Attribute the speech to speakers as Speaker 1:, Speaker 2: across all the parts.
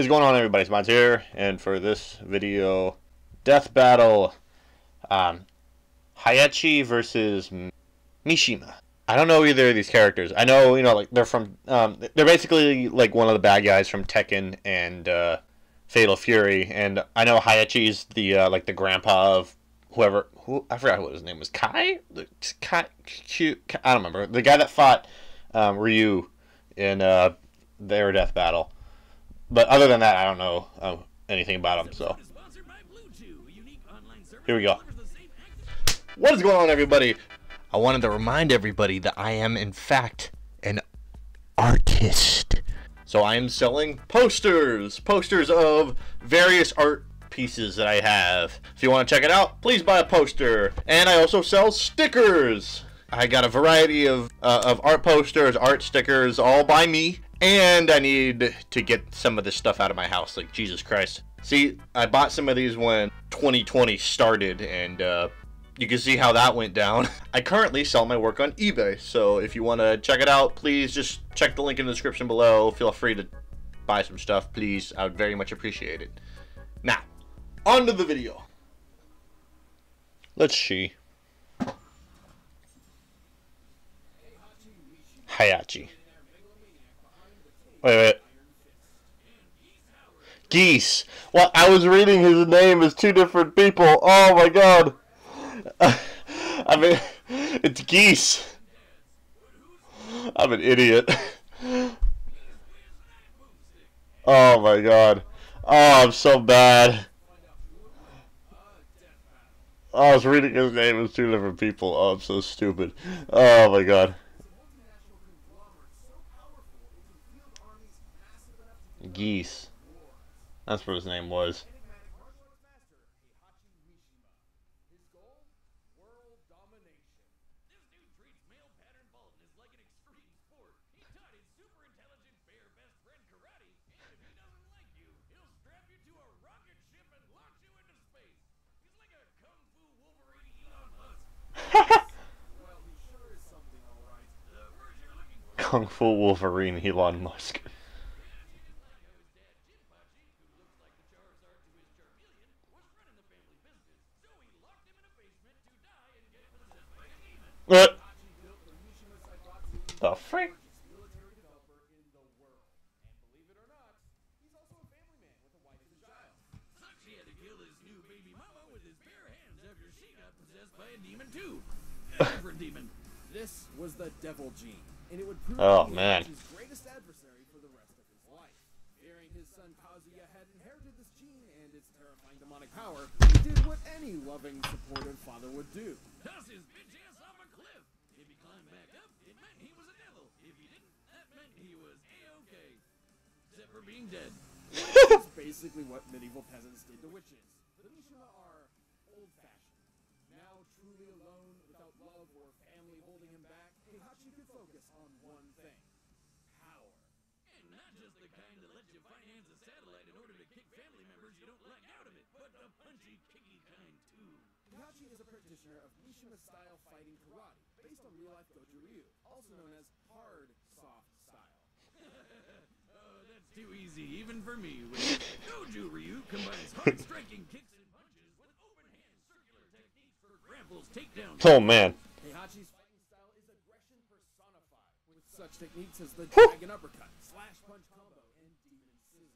Speaker 1: Is going on, everybody? It's Mods here, and for this video, Death Battle, um, Heihachi versus Mishima. I don't know either of these characters. I know, you know, like they're from, um, they're basically like one of the bad guys from Tekken and uh, Fatal Fury, and I know Heihachi's the uh, like the grandpa of whoever who I forgot what his name was. Kai, Kai, I don't remember the guy that fought um, Ryu in uh, their Death Battle. But other than that, I don't know uh, anything about them. So here we go. What is going on, everybody? I wanted to remind everybody that I am, in fact, an artist. So I am selling posters, posters of various art pieces that I have. If you want to check it out, please buy a poster. And I also sell stickers. I got a variety of uh, of art posters, art stickers, all by me. And I need to get some of this stuff out of my house. Like Jesus Christ. See, I bought some of these when 2020 started, and uh, you can see how that went down. I currently sell my work on eBay, so if you want to check it out, please just check the link in the description below. Feel free to buy some stuff, please. I would very much appreciate it. Now, on to the video. Let's see. Heihachi. Wait, wait. Geese. Well, I was reading his name as two different people. Oh my god. I mean, it's geese. I'm an idiot. Oh my god. Oh, I'm so bad. I was reading his name as two different people. Oh, I'm so stupid. Oh my god. Geese. That's what his name was. Kung Fu Wolverine Elon Musk. Oh,
Speaker 2: this was the Devil Gene, and it would prove
Speaker 1: Oh,
Speaker 2: to
Speaker 1: man.
Speaker 2: his greatest adversary for the rest of his life. Fearing his son Kazuya had inherited this gene and its terrifying demonic power, he did what any loving, supportive father would do.
Speaker 3: Toss his bitch ass off a cliff. If he climbed back up, it meant he was a devil. If he didn't, that meant he was a-okay. Except for being dead.
Speaker 2: It's basically what medieval peasants did to witches. The Mishima are old-fashioned. Truly alone, without love or family holding him back, Heihachi could focus on one thing. Power.
Speaker 3: And not just the kind that lets you finance a satellite in order to kick family members you don't like out of it, but the punchy, kicky kind too.
Speaker 2: Heihachi is a practitioner of Mishima-style fighting karate, based on real-life Goju Ryu, also known as hard, soft style.
Speaker 3: Oh, that's too easy, even for me. Goju Ryu combines hard striking kicks and punches with open hand circular techniques for grapples, takedowns,
Speaker 1: Oh man.
Speaker 2: Heihachi's fighting style is aggression personified, with such techniques as the dragon uppercut, slash punch combo, and demon scissors.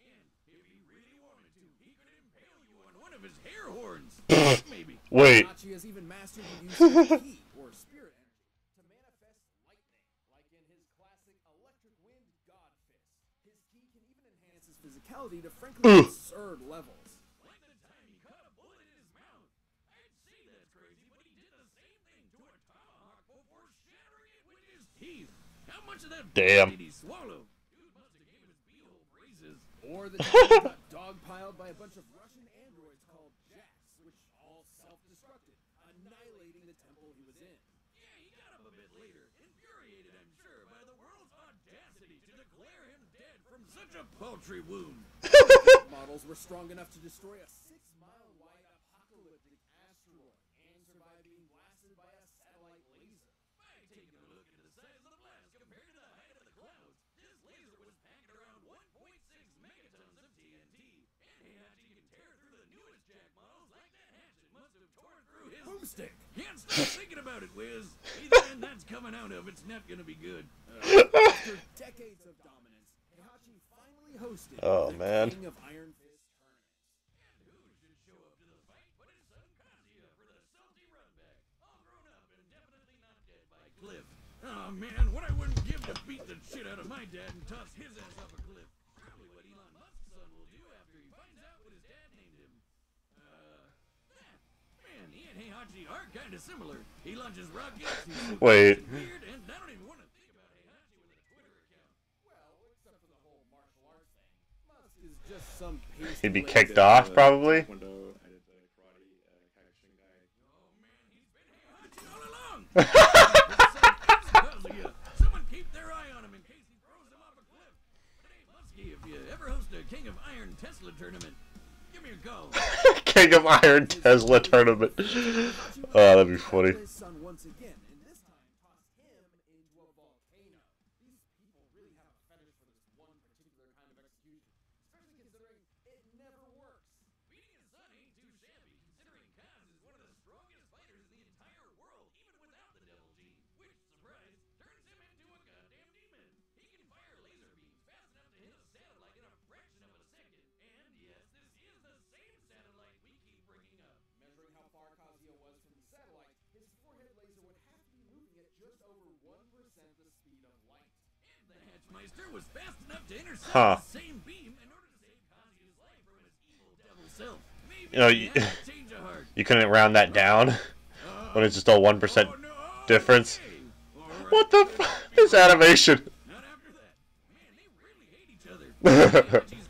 Speaker 3: and if he really wanted to, he could impale you on one of his hair horns. Maybe.
Speaker 1: Wait.
Speaker 2: Has even mastered the use of or spirit energy, to manifest lightning, like in his classic Electric Wind God Fist. His ki can even enhance his physicality to frankly absurd levels.
Speaker 3: Like the time he caught a bullet in his mouth. I'd say that's crazy, but he did the same thing to a tomahawk before shattering it with his teeth. How much of that
Speaker 1: Damn.
Speaker 3: did he swallow? Dude must have gave his beehole braces.
Speaker 2: Or the time he got dogpiled by a bunch of Russian androids called Jacks, which all self-destructed, annihilating the temple he was in.
Speaker 3: Yeah, he got up a bit later, infuriated, I'm sure, by the world's audacity to declare him dead from such a paltry wound.
Speaker 2: Models were strong enough to destroy a six-mile wide apocalyptic asteroid and survive being blasted by a satellite laser.
Speaker 3: By taking a look at the size of the blast compared to the height of the clouds, this laser was packed around 1.6 Can't stop thinking about it, Wiz. Either end that's coming out of, it's not gonna be good. Uh,
Speaker 2: After decades of dominance, Heihachi finally hosted
Speaker 1: Oh,
Speaker 2: the
Speaker 1: man.
Speaker 2: King of Iron Fist tournament.
Speaker 3: who should show up to the fight but his son Kazuya for the salty run back, all grown up and definitely not dead by Cliff. Oh man, what I wouldn't give to beat the shit out of my dad and toss his ass off a cliff. Probably what Elon Musk's son will do after he finds out what his dad named him. Uh, yeah. Man, he are kind of similar. He launches rockets, he's
Speaker 1: Wait.
Speaker 3: weird, and I don't even want to think about Heihachi with a Twitter account.
Speaker 2: Well, except for the whole martial arts thing. Musk is just some pasty
Speaker 1: He'd be kicked off,
Speaker 2: uh,
Speaker 1: probably.
Speaker 4: Taekwondo, I did the karate, uh, Kyokushin guy.
Speaker 3: Oh man, he's been Heihachi all along. Someone keep their eye on him in case he throws him off a cliff. But hey, Muskie, if you ever host a King of Iron Tesla tournament,
Speaker 1: King of Iron Tesla tournament. Oh, that'd be funny.
Speaker 2: His son once again, and this time tossed him into a volcano. These people really have a fetish for this one particular kind of execution, especially considering it never works.
Speaker 3: Beating his son ain't too shabby, considering Kaz is one of the strongest fighters in the entire world, even without the Devil Gene, which, surprise, turns him into a goddamn demon. He can fire laser beams fast enough to hit a satellite in a fraction of a second. And yes, this is the same satellite we keep bringing up.
Speaker 2: Measuring how far Kazuya was from the satellite, his forehead laser would have to be moving at just over 1% the speed of light.
Speaker 3: Was fast enough to intercept
Speaker 1: Huh.
Speaker 3: the same beam in order to save life from his evil devil self. Maybe
Speaker 1: you know, you,
Speaker 3: change a heart.
Speaker 1: You couldn't round that down uh-huh. when it's just a one percent
Speaker 3: Oh, no.
Speaker 1: Oh, difference.
Speaker 3: Okay. All right.
Speaker 1: What the? F- this animation.
Speaker 3: Not after that. Man, they really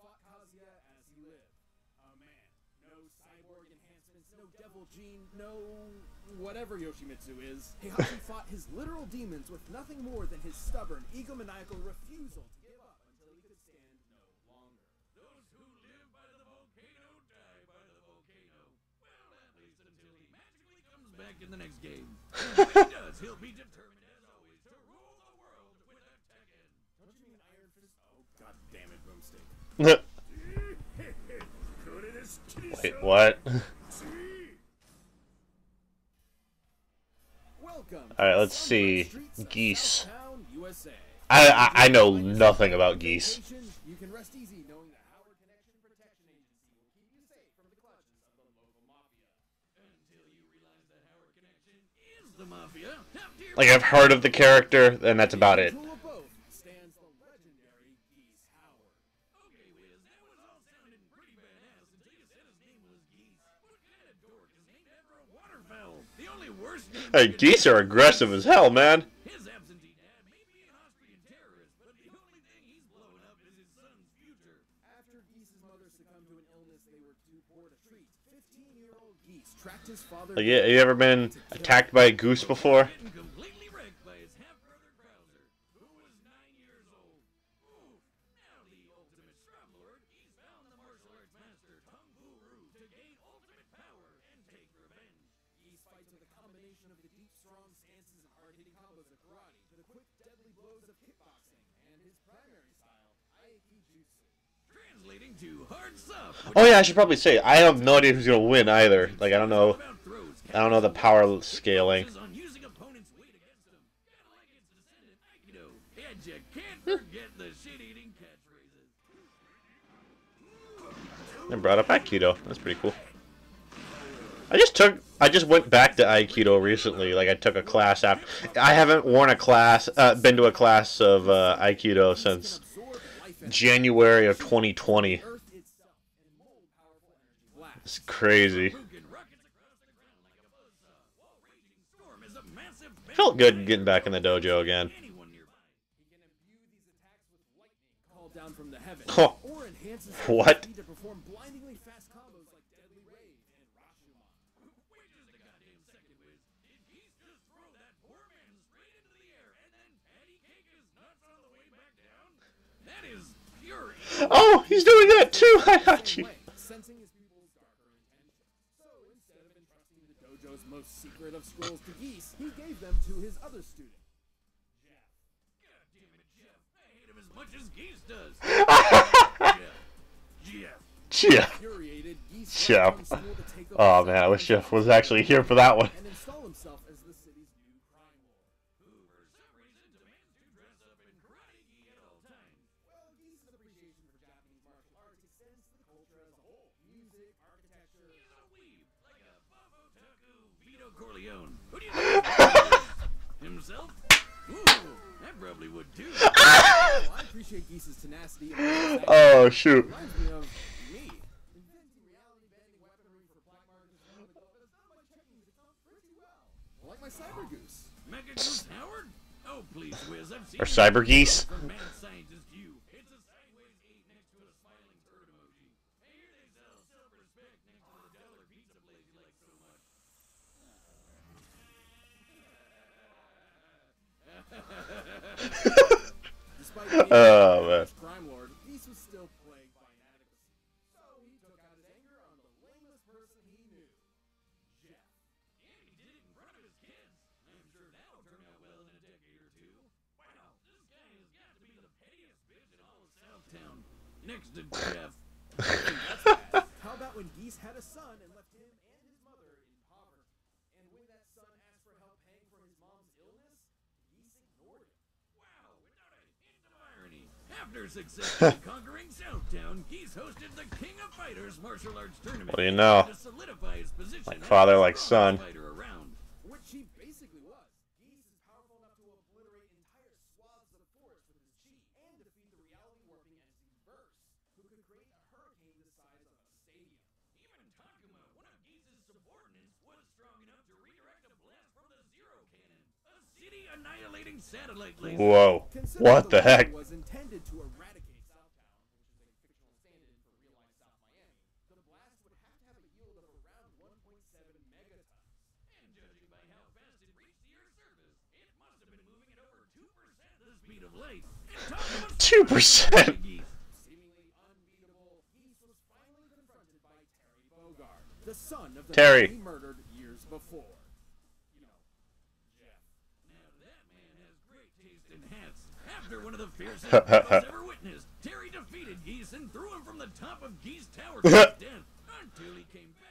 Speaker 2: fought Kazuya as he lived. A man. No cyborg enhancements, no devil gene, no whatever Yoshimitsu is. Heihachi fought his literal demons with nothing more than his stubborn, egomaniacal refusal to give up until he could stand no longer.
Speaker 3: those who live by the volcano die by the volcano. Well, at least until he magically comes back in the next game. And when he does, he'll be determined as always to rule the world with a Tekken.
Speaker 2: Don't you mean Iron Fist? Oh, god damn it, Boomstick.
Speaker 1: Wait, what?
Speaker 2: Welcome.
Speaker 1: All right, let's see. Geese. I, I I know nothing about geese. Like I've heard of the character, and that's about it.
Speaker 2: Rule of both stands the legendary Geese Howard.
Speaker 3: Okay, Wiz, that was all sounding pretty badass until you said his name was Geese. What kind of dork is named after a waterfowl? The only worst name
Speaker 1: Hey,
Speaker 3: you could
Speaker 1: geese are aggressive as hell, man.
Speaker 3: His absentee dad may be an Austrian terrorist, but the only thing he's blowing up is his son's future.
Speaker 2: After Geese's mother succumbed to an illness they were too poor to treat, 15-year-old Geese tracked his father.
Speaker 1: Like, yeah, you ever been attacked by a goose before? Oh yeah, I should probably say I have no idea who's gonna win either. Like I don't know. I don't know the power scaling.
Speaker 3: on using opponents' weight against them. Kinda like its descendant, Aikido. And you can't forget the shit-eating catchphrases.
Speaker 1: They brought up Aikido. That's pretty cool. I just took. I just went back to Aikido recently. Like I took a class after. I haven't worn a class. Uh, been to a class of uh, Aikido since
Speaker 2: Absorb life energy,
Speaker 1: January of 2020.
Speaker 3: A crazy.
Speaker 1: Felt good getting back in the dojo again.
Speaker 2: enhances
Speaker 1: What? Oh, he's doing that too. I got you.
Speaker 2: Secret of scrolls to Geese, he gave them to his other student, Jeff.
Speaker 3: God damn it, Jeff. I hate him as much as Geese does. Jeff. Jeff.
Speaker 1: Yeah.
Speaker 2: Infuriated, Geese
Speaker 1: Jeff.
Speaker 2: left from school to take
Speaker 1: Oh man, I wish Jeff was actually here for that one.
Speaker 2: and install himself as the city's new crime lord.
Speaker 3: Who, for some reason, demands to dress up in karate gi at all times.
Speaker 2: Well, Geese's appreciation for Japanese martial arts extends to the culture as a whole. Music, architecture.
Speaker 3: He's a weeb, like a buff otaku Vito Corleone. Who do you think himself? Ooh, that probably would too.
Speaker 2: Oh, I appreciate Geese's tenacity.
Speaker 1: Oh shoot.
Speaker 2: reminds me of
Speaker 3: Oh, of man. Next to Jeff.
Speaker 2: How about when Geese had a son and left him and his mother in poverty? And when that son asked for help paying for his mom's illness, Geese ignored him.
Speaker 3: Wow, without a hint of irony. After successfully conquering Southtown, Geese hosted the King of Fighters martial arts tournament.
Speaker 1: What do you know?
Speaker 3: To solidify his position
Speaker 1: Like
Speaker 3: as
Speaker 1: father,
Speaker 3: the
Speaker 1: like son.
Speaker 3: strongest fighter around.
Speaker 2: Which
Speaker 3: 2%.
Speaker 2: Terry. murdered years before. You know,
Speaker 3: After one of the fiercest battles ever witnessed, Terry defeated Geese and threw him from the top of Geese Tower to death until he came back.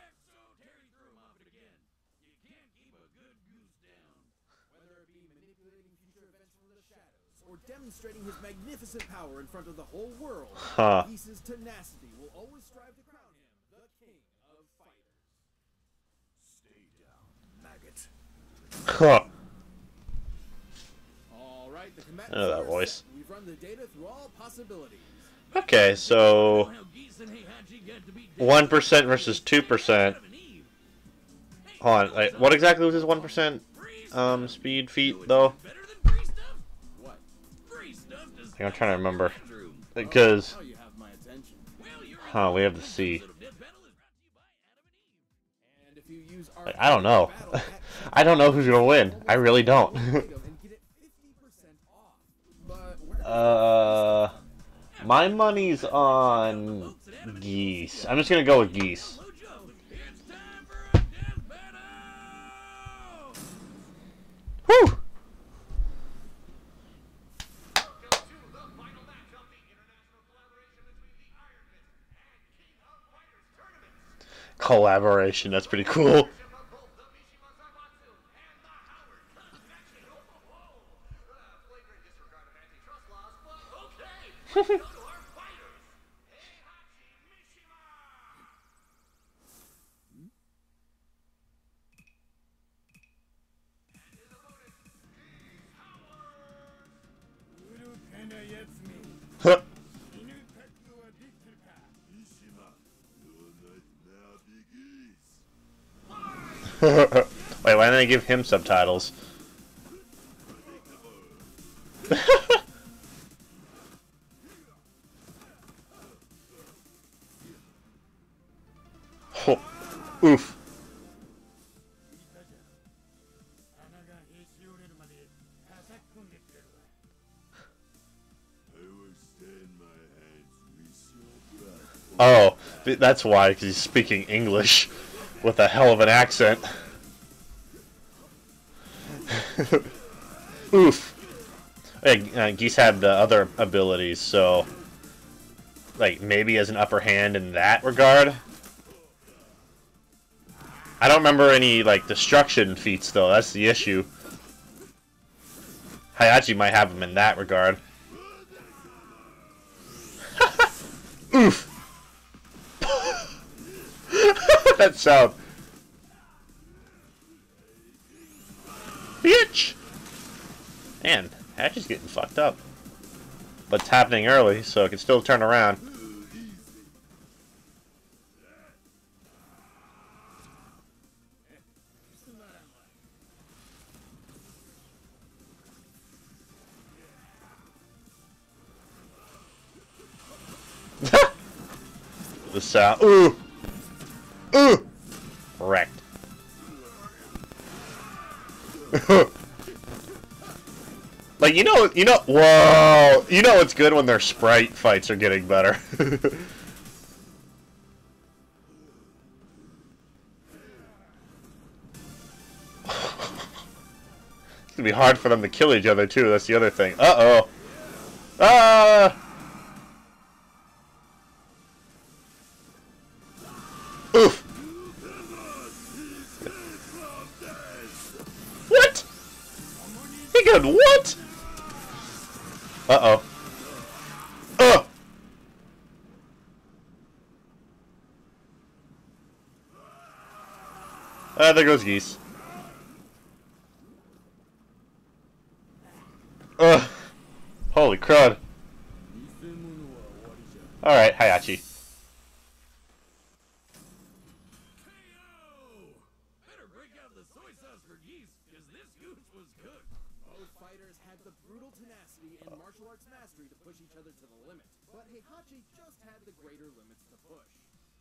Speaker 2: Demonstrating his magnificent power in front of the whole world,
Speaker 1: Huh.
Speaker 2: Geese's tenacity will always strive to crown him the king of fighters.
Speaker 3: Stay down, maggot.
Speaker 1: Huh.
Speaker 2: All right, the
Speaker 1: I know that voice.
Speaker 2: We've run the data through all possibilities.
Speaker 1: Okay, so
Speaker 3: How Geese and Heihachi got to beat
Speaker 1: one percent versus two percent.
Speaker 3: Adam and Eve. Hey,
Speaker 1: Hold on, like, what exactly was his one percent um speed feat though? I'm trying to remember. Because Huh, we have
Speaker 2: the our
Speaker 1: Like, I don't know. I don't know who's gonna win. I really don't.
Speaker 2: and get it 50% off. But where
Speaker 1: uh, my money's on geese. I'm just gonna go with geese.
Speaker 3: Hello, Joe. It's time for a death battle.
Speaker 1: Whew. Collaboration. That's pretty cool. Wait, why didn't I give him subtitles?
Speaker 3: oh, oof.
Speaker 1: Oh, that's why, because he's speaking English. with a hell of an accent. Oof. Uh, Geese had the other abilities, so like maybe as an upper hand in that regard. I don't remember any like destruction feats though. That's the issue. Hayachi might have them in that regard. That sound. Bitch! Man, Hayachi's getting fucked up. But it's happening early, so it can still turn around. the sound. Ooh! Wrecked. like you know, you know. Whoa! You know it's good when their sprite fights are getting better. it's gonna be hard for them to kill each other too. That's the other thing. Uh oh. Ah. Uh-oh. Uh! Ah, there goes geese. Ugh. Holy crud. Alright, Hayachi.
Speaker 3: Hey-o! Better break out the soy sauce for geese, because this goose was cooked.
Speaker 2: Both fighters had the brutal tenacity and martial arts mastery to push each other to the limit, but Heihachi just had the greater limits to push.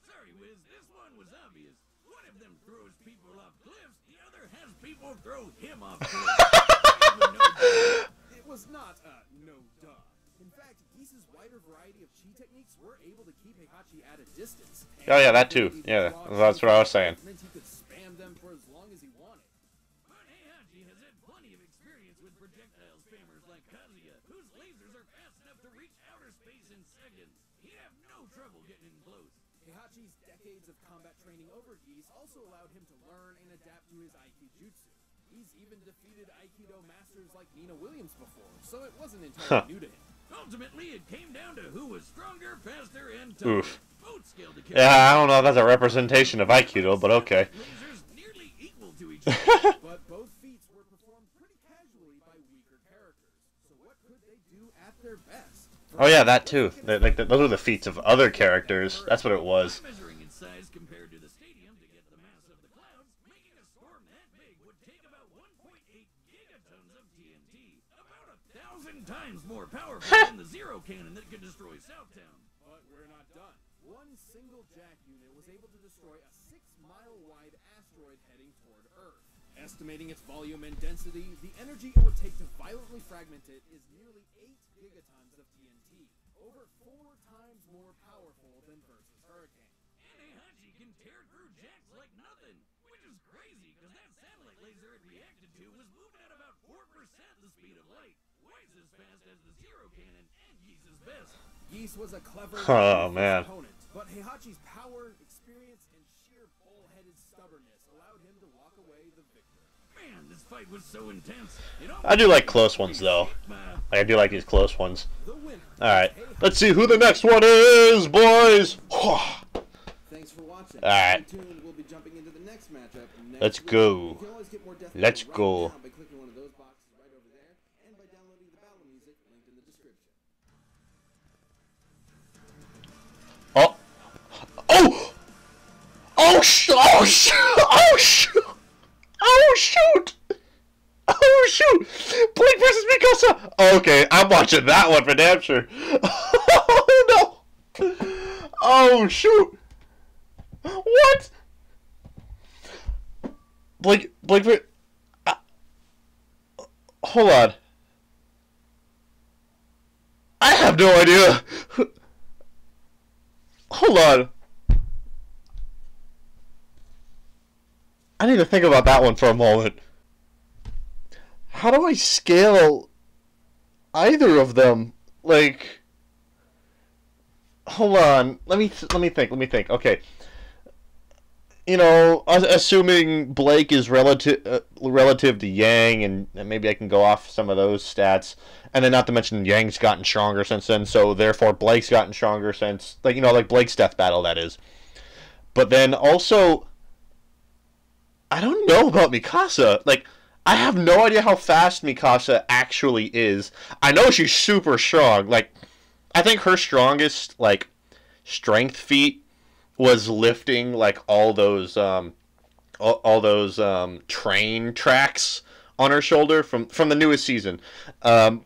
Speaker 3: Sorry, Wiz, this one was obvious. One of them throws people off cliffs, the other has people throw him off cliffs.
Speaker 2: It was not a no duh. In fact, Geese's wider variety of chi techniques were able to keep Heihachi at a distance.
Speaker 1: Oh, yeah, that too. Yeah, that's what I was saying.
Speaker 2: Decades of combat training over Geese also allowed him to learn and adapt to his Aikijutsu. He's even defeated Aikido masters like Nina Williams before, so it wasn't entirely new to him.
Speaker 3: Ultimately, it came down to who was stronger, faster, and tougher.
Speaker 1: Oof.
Speaker 3: Both scaled to kill.
Speaker 1: Yeah, I don't know if that's a representation of Aikido, but okay.
Speaker 3: Lasers nearly equal to each other.
Speaker 2: But both feats were performed pretty casually by weaker characters. So what could they do at their best?
Speaker 1: Oh yeah, that too. They- Like those are the feats of other characters. That's what it was.
Speaker 3: Measuring in size compared to the stadium to get the mass of the clouds, making a storm that big would take about 1.8 gigatons of TNT. About a thousand times more powerful than the zero cannon that could destroy Southtown.
Speaker 2: But we're not done. One single jack unit was able to destroy a six-mile-wide asteroid heading toward Earth. Estimating its volume and density, the energy it would take to violently fragment it is nearly 8 gigatons of TNT, over four times more powerful than versus Hurricane.
Speaker 3: And Heihachi can tear through jacks like nothing, which is crazy because that satellite laser it reacted to was moving at about 4% the speed of light,
Speaker 1: Oh,
Speaker 2: and
Speaker 1: man.
Speaker 2: opponent, but Heihachi's power, experience, and sheer bullheaded stubbornness allowed him to walk away the victor.
Speaker 3: Man, this fight was so intense.
Speaker 1: I do like close ones though. Like, I do like these close ones. All right, let's see who the next one is, boys.
Speaker 2: Thanks for watching.
Speaker 1: All right.
Speaker 2: Stay tuned. We'll be jumping into the next matchup. Next
Speaker 1: Let's go.
Speaker 2: You can always get more Death
Speaker 1: Let's go.
Speaker 2: right now by clicking one of those boxes right over there and by downloading the battle music linked in the description.
Speaker 1: Oh, oh, oh, oh, sh- oh, sh- oh, shoot, oh, shoot, oh, shoot, Blake versus Mikasa. Okay, I'm watching that one for damn sure. Oh no, oh shoot, what? Blake Blake. I, uh, hold on. I have no idea. Hold on. I need to think about that one for a moment. How do I scale either of them? Like, hold on. Let me let me think. Let me think. Okay. You know, assuming Blake is relative uh, relative to Yang, and, maybe I can go off some of those stats, and then not to mention Yang's gotten stronger since then, so therefore Blake's gotten stronger since, like you know, like Blake's death battle that is. But then also, I don't know about Mikasa. Like, I have no idea how fast Mikasa actually is. I know she's super strong. Like, I think her strongest like strength feat was lifting like all those um all, all those um train tracks on her shoulder from from the newest season. Um,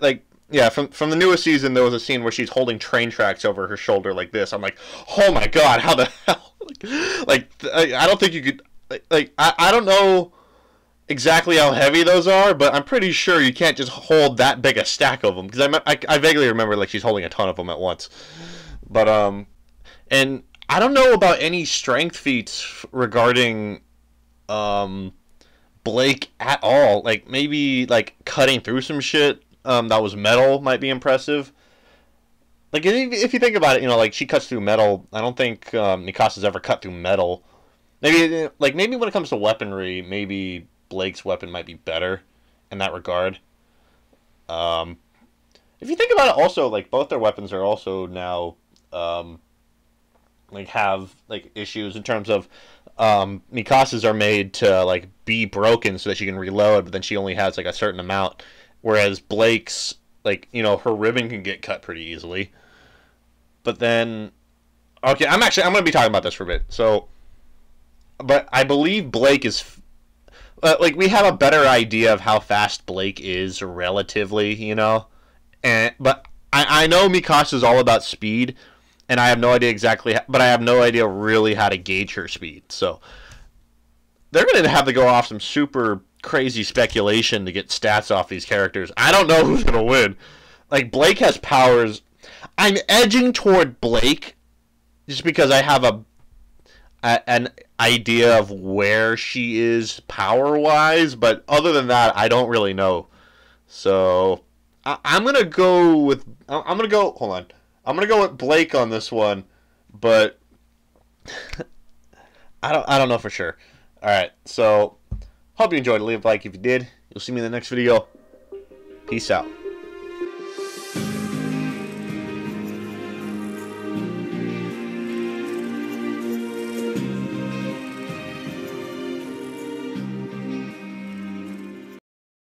Speaker 1: like yeah, from from the newest season, there was a scene where she's holding train tracks over her shoulder like this. I'm like, oh my god, how the hell? like, I don't think you could. Like, like I, I don't know exactly how heavy those are, but I'm pretty sure you can't just hold that big a stack of them because I, I I vaguely remember like she's holding a ton of them at once. But um, and I don't know about any strength feats regarding um Blake at all. Like maybe like cutting through some shit um that was metal might be impressive. Like if you think about it, you know, like she cuts through metal. I don't think um, Mikasa's ever cut through metal. Maybe like maybe when it comes to weaponry, maybe Blake's weapon might be better in that regard. Um, if you think about it, also like both their weapons are also now um, like have like issues in terms of um, Mikasa's are made to like be broken so that she can reload, but then she only has like a certain amount, whereas Blake's like you know her ribbon can get cut pretty easily. But then, okay, I'm actually I'm gonna be talking about this for a bit. So, but I believe Blake is uh, like we have a better idea of how fast Blake is relatively, you know, and but I I know Mikasa is all about speed, and I have no idea exactly, how, but I have no idea really how to gauge her speed. So they're gonna have to go off some super crazy speculation to get stats off these characters. I don't know who's gonna win. Like Blake has powers. I'm edging toward Blake just because I have a, a an idea of where she is power wise, but other than that, I don't really know. So I, I'm gonna go with I'm gonna go. Hold on, I'm gonna go with Blake on this one, but I don't I don't know for sure. All right, so hope you enjoyed. Leave a like if you did. You'll see me in the next video. Peace out.